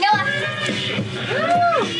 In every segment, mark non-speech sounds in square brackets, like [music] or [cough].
Noah! Woo!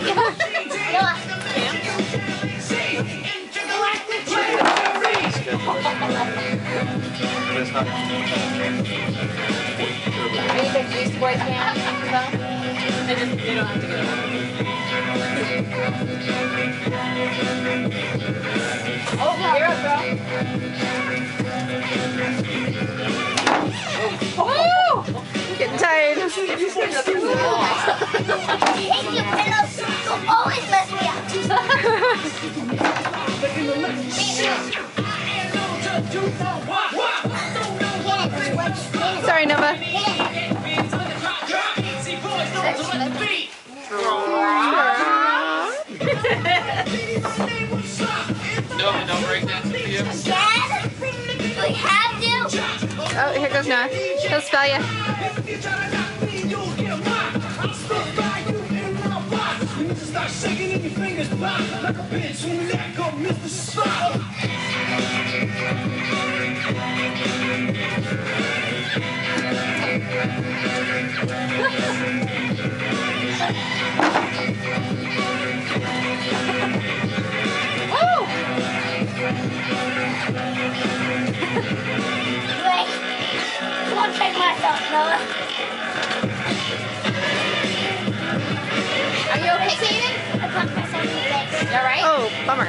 good. But it's not. Are you big Beastie Boy fan? They, just, they don't have to get. Oh, you're up, girl. Tired. Take your pillows. You'll always mess me up. Sorry, Nova. No, [laughs] Oh, here goes Noah. He'll spell you. Shaking in your fingers, [laughs] pop like a bitch when you. Myself, Noah. Are you okay, Kaden? I plucked myself in the legs. All right. Oh, bummer.